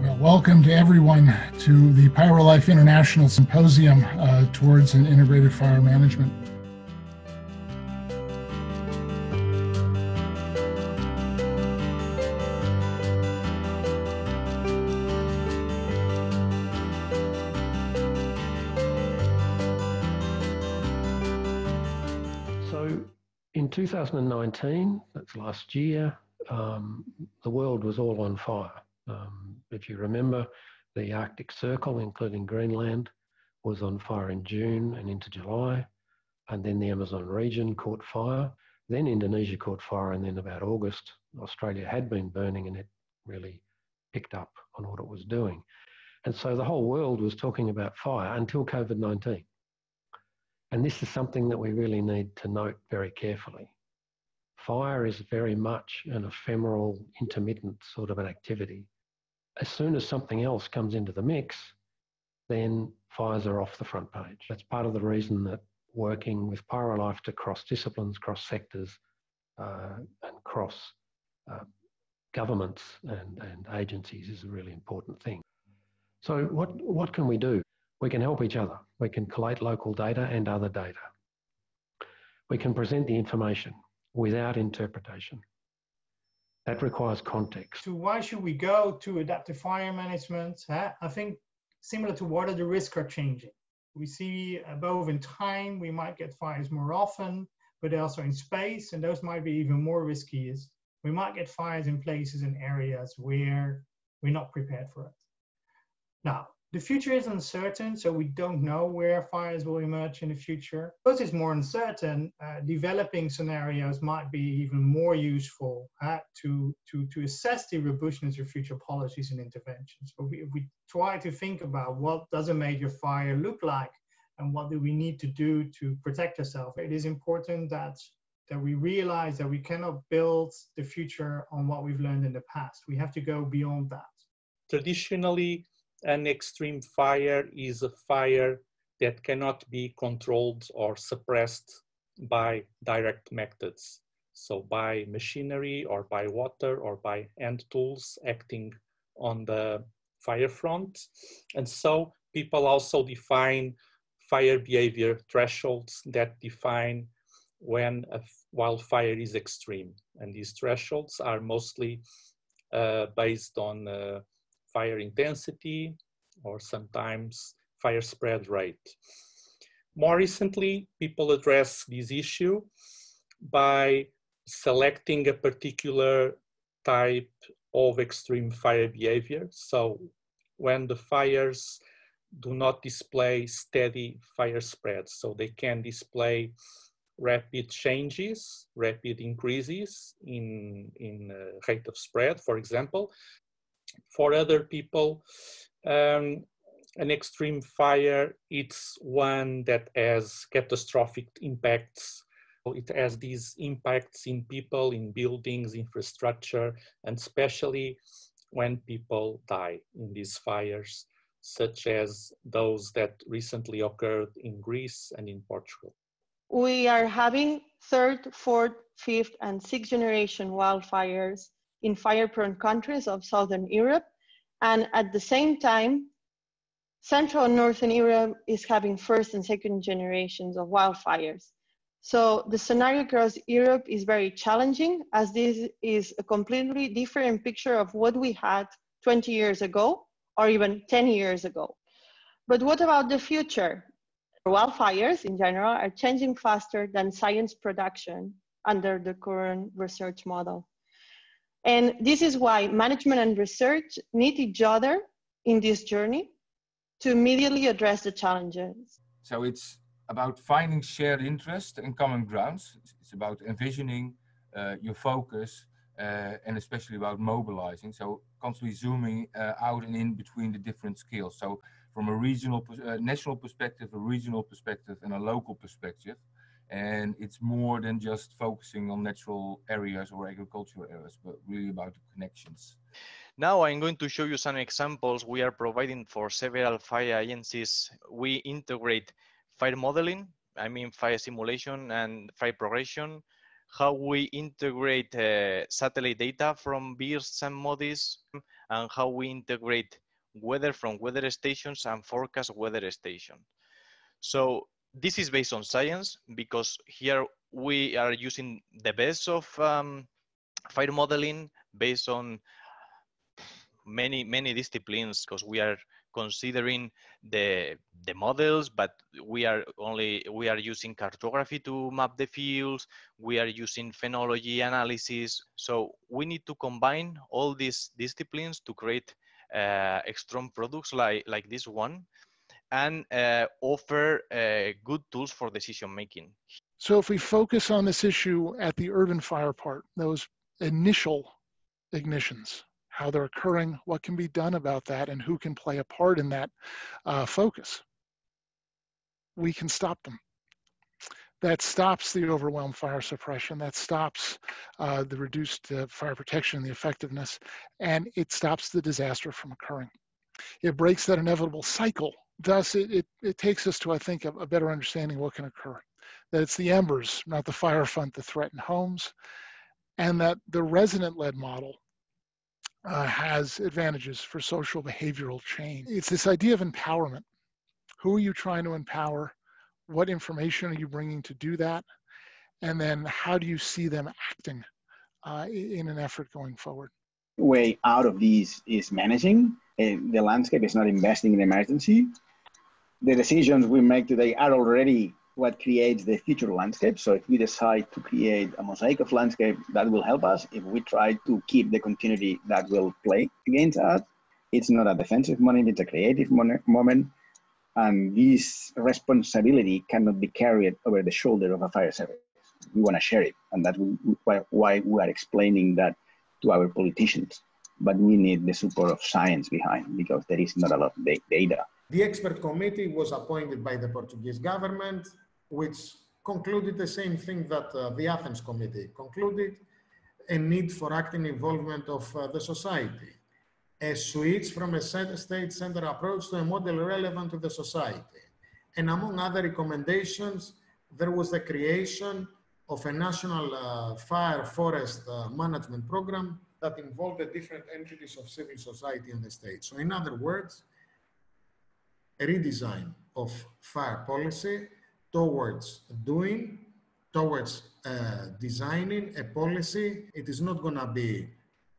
Well, welcome to everyone to the PyroLife International Symposium uh, towards an integrated fire management. So in 2019, that's last year, um, the world was all on fire. Um, if you remember, the Arctic Circle, including Greenland, was on fire in June and into July. And then the Amazon region caught fire. Then Indonesia caught fire. And then about August, Australia had been burning and it really picked up on what it was doing. And so the whole world was talking about fire until COVID 19. And this is something that we really need to note very carefully. Fire is very much an ephemeral, intermittent sort of an activity. As soon as something else comes into the mix, then fires are off the front page. That's part of the reason that working with PyroLife to cross disciplines, cross sectors, uh, and cross uh, governments and, and agencies is a really important thing. So, what, what can we do? We can help each other. We can collate local data and other data. We can present the information without interpretation. That requires context. So why should we go to adaptive fire management? Huh? I think similar to water, the risks are changing. We see above in time, we might get fires more often, but also in space, and those might be even more risky. We might get fires in places and areas where we're not prepared for it. Now, the future is uncertain, so we don't know where fires will emerge in the future. Because it's more uncertain, uh, developing scenarios might be even more useful uh, to, to, to assess the robustness of future policies and interventions. But we, we try to think about what does a major fire look like and what do we need to do to protect ourselves, it is important that, that we realize that we cannot build the future on what we've learned in the past. We have to go beyond that. Traditionally, an extreme fire is a fire that cannot be controlled or suppressed by direct methods. So by machinery or by water or by hand tools acting on the fire front. And so people also define fire behavior thresholds that define when a wildfire is extreme. And these thresholds are mostly uh, based on uh, fire intensity or sometimes fire spread rate. More recently, people address this issue by selecting a particular type of extreme fire behavior. So when the fires do not display steady fire spread, so they can display rapid changes, rapid increases in, in uh, rate of spread, for example, for other people, um, an extreme fire, it's one that has catastrophic impacts. It has these impacts in people, in buildings, infrastructure, and especially when people die in these fires, such as those that recently occurred in Greece and in Portugal. We are having third, fourth, fifth, and sixth generation wildfires in fire-prone countries of Southern Europe. And at the same time, Central and Northern Europe is having first and second generations of wildfires. So the scenario across Europe is very challenging as this is a completely different picture of what we had 20 years ago or even 10 years ago. But what about the future? Wildfires in general are changing faster than science production under the current research model. And this is why management and research need each other in this journey to immediately address the challenges. So it's about finding shared interest and common grounds. It's about envisioning uh, your focus uh, and especially about mobilizing. So constantly zooming uh, out and in between the different skills. So from a regional, uh, national perspective, a regional perspective, and a local perspective and it's more than just focusing on natural areas or agricultural areas but really about the connections now i'm going to show you some examples we are providing for several fire agencies we integrate fire modeling i mean fire simulation and fire progression how we integrate uh, satellite data from VIIRS and MODIS, and how we integrate weather from weather stations and forecast weather station. So this is based on science because here we are using the best of um, fire modeling based on many many disciplines because we are considering the the models but we are only we are using cartography to map the fields. We are using phenology analysis. So we need to combine all these disciplines to create uh, strong products like like this one and uh, offer uh, good tools for decision making so if we focus on this issue at the urban fire part those initial ignitions how they're occurring, what can be done about that, and who can play a part in that uh, focus. We can stop them. That stops the overwhelmed fire suppression, that stops uh, the reduced uh, fire protection, the effectiveness, and it stops the disaster from occurring. It breaks that inevitable cycle. Thus, it, it, it takes us to, I think, a, a better understanding of what can occur. That it's the embers, not the fire front, that threaten homes, and that the resident-led model uh, has advantages for social behavioral change. It's this idea of empowerment. Who are you trying to empower? What information are you bringing to do that? And then how do you see them acting uh, in an effort going forward? Way out of these is managing. The landscape is not investing in emergency. The decisions we make today are already what creates the future landscape. So if we decide to create a mosaic of landscape, that will help us. If we try to keep the continuity, that will play against us. It's not a defensive moment, it's a creative moment. And this responsibility cannot be carried over the shoulder of a fire service. We want to share it. And that's why we are explaining that to our politicians. But we need the support of science behind because there is not a lot of data. The expert committee was appointed by the Portuguese government, which concluded the same thing that uh, the Athens committee concluded, a need for active involvement of uh, the society, a switch from a state-centered approach to a model relevant to the society. And among other recommendations, there was the creation of a national uh, fire forest uh, management program that involved the different entities of civil society in the state. So in other words, a redesign of fire policy towards doing, towards uh, designing a policy. It is not going to be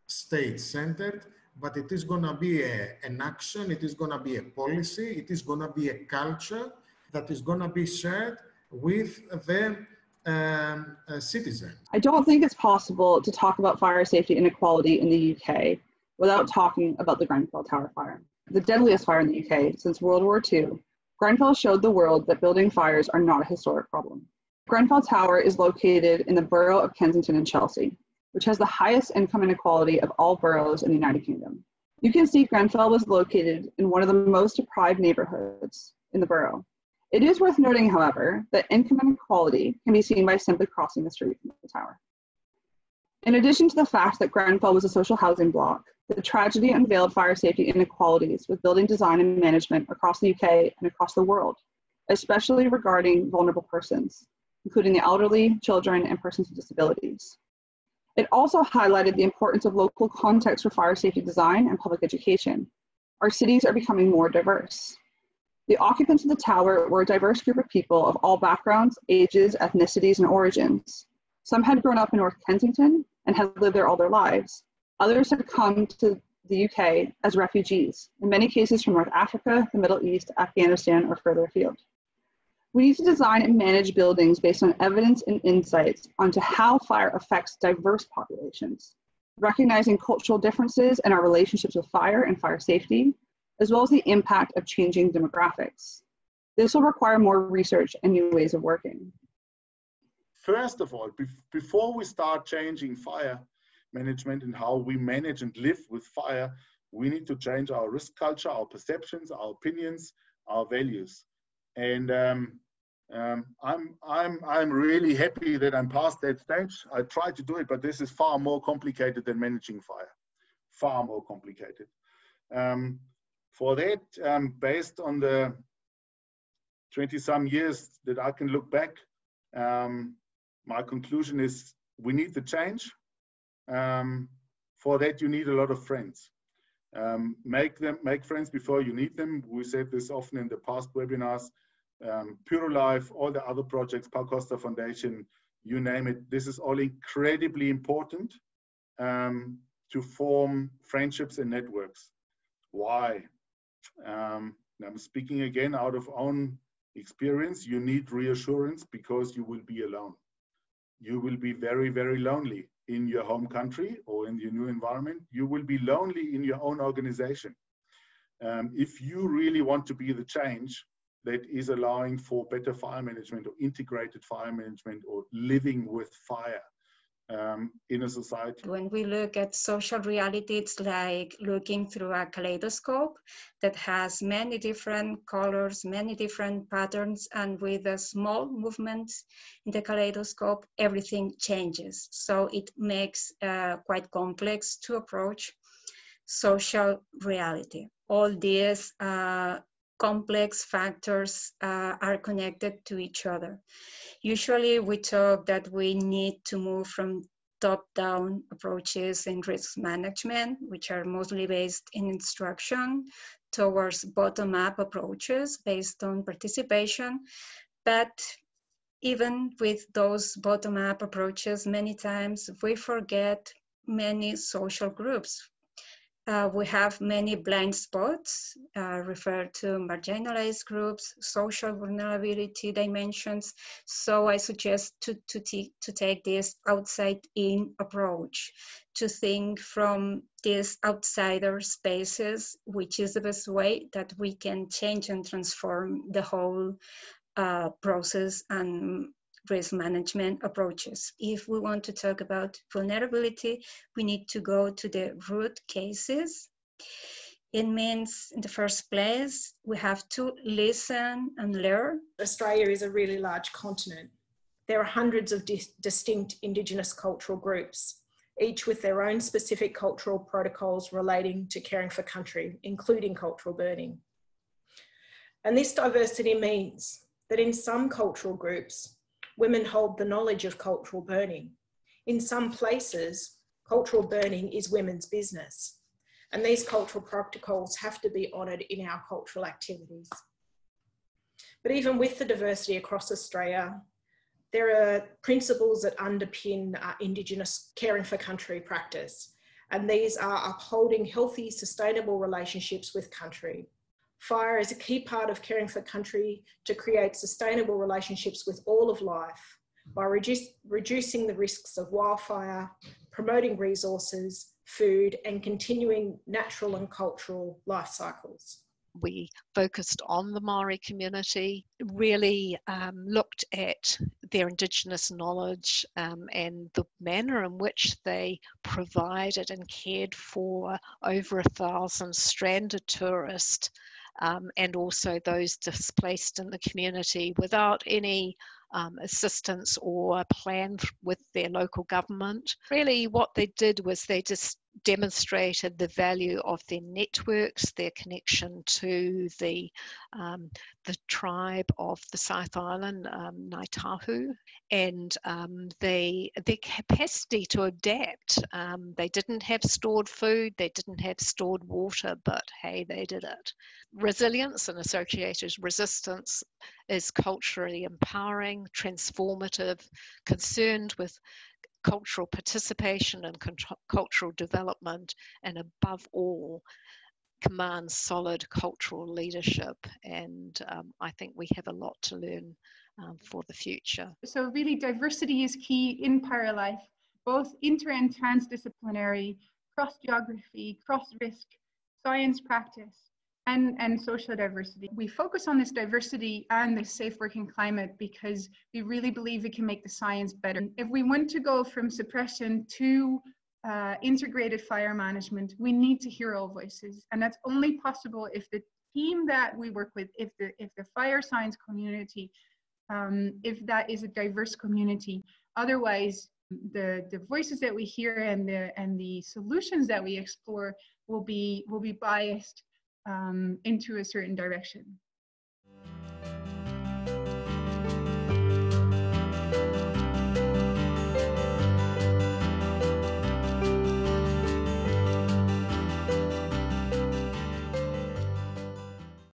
state-centered, but it is going to be a, an action, it is going to be a policy, it is going to be a culture that is going to be shared with the um, uh, citizens. I don't think it's possible to talk about fire safety inequality in the UK without talking about the Grenfell Tower fire the deadliest fire in the UK since World War II, Grenfell showed the world that building fires are not a historic problem. Grenfell Tower is located in the borough of Kensington and Chelsea, which has the highest income inequality of all boroughs in the United Kingdom. You can see Grenfell was located in one of the most deprived neighborhoods in the borough. It is worth noting, however, that income inequality can be seen by simply crossing the street from the tower. In addition to the fact that Grenfell was a social housing block, the tragedy unveiled fire safety inequalities with building design and management across the UK and across the world, especially regarding vulnerable persons, including the elderly, children, and persons with disabilities. It also highlighted the importance of local context for fire safety design and public education. Our cities are becoming more diverse. The occupants of the tower were a diverse group of people of all backgrounds, ages, ethnicities, and origins. Some had grown up in North Kensington and had lived there all their lives, Others had come to the UK as refugees, in many cases from North Africa, the Middle East, Afghanistan, or further afield. We need to design and manage buildings based on evidence and insights onto how fire affects diverse populations, recognizing cultural differences in our relationships with fire and fire safety, as well as the impact of changing demographics. This will require more research and new ways of working. First of all, before we start changing fire management and how we manage and live with fire, we need to change our risk culture, our perceptions, our opinions, our values. And um, um, I'm, I'm, I'm really happy that I'm past that stage. I tried to do it, but this is far more complicated than managing fire, far more complicated. Um, for that, um, based on the 20 some years that I can look back, um, my conclusion is we need the change. Um, for that, you need a lot of friends. Um, make them make friends before you need them. We said this often in the past webinars. Um, Life, all the other projects, Pau Costa Foundation, you name it. This is all incredibly important um, to form friendships and networks. Why? Um, I'm speaking again out of own experience. You need reassurance because you will be alone. You will be very, very lonely in your home country or in your new environment. You will be lonely in your own organization. Um, if you really want to be the change that is allowing for better fire management or integrated fire management or living with fire, um, in a society. When we look at social reality, it's like looking through a kaleidoscope that has many different colors, many different patterns, and with a small movement in the kaleidoscope, everything changes. So it makes uh, quite complex to approach social reality. All these uh, complex factors uh, are connected to each other. Usually we talk that we need to move from top-down approaches in risk management, which are mostly based in instruction, towards bottom-up approaches based on participation. But even with those bottom-up approaches, many times we forget many social groups uh, we have many blind spots uh, referred to marginalized groups, social vulnerability dimensions. So I suggest to, to, to take this outside in approach, to think from these outsider spaces, which is the best way that we can change and transform the whole uh, process and risk management approaches. If we want to talk about vulnerability, we need to go to the root cases. It means, in the first place, we have to listen and learn. Australia is a really large continent. There are hundreds of di distinct Indigenous cultural groups, each with their own specific cultural protocols relating to caring for country, including cultural burning. And this diversity means that in some cultural groups, women hold the knowledge of cultural burning. In some places, cultural burning is women's business. And these cultural protocols have to be honoured in our cultural activities. But even with the diversity across Australia, there are principles that underpin uh, Indigenous caring for country practice. And these are upholding healthy, sustainable relationships with country, Fire is a key part of caring for country to create sustainable relationships with all of life by reduce, reducing the risks of wildfire, promoting resources, food, and continuing natural and cultural life cycles. We focused on the Maori community, really um, looked at their Indigenous knowledge um, and the manner in which they provided and cared for over a thousand stranded tourists um, and also those displaced in the community without any um, assistance or a plan with their local government. Really, what they did was they just demonstrated the value of their networks, their connection to the um, the tribe of the South Island, um, Ngāi Tahu, and um, they, their capacity to adapt. Um, they didn't have stored food, they didn't have stored water, but hey, they did it. Resilience and associated resistance is culturally empowering, transformative, concerned with cultural participation and cultural development, and above all, commands solid cultural leadership. And um, I think we have a lot to learn um, for the future. So, really, diversity is key in PyroLife, both inter and transdisciplinary, cross geography, cross risk, science practice and, and social diversity. We focus on this diversity and the safe working climate because we really believe it can make the science better. If we want to go from suppression to uh, integrated fire management, we need to hear all voices. And that's only possible if the team that we work with, if the, if the fire science community, um, if that is a diverse community. Otherwise, the, the voices that we hear and the, and the solutions that we explore will be, will be biased um, into a certain direction.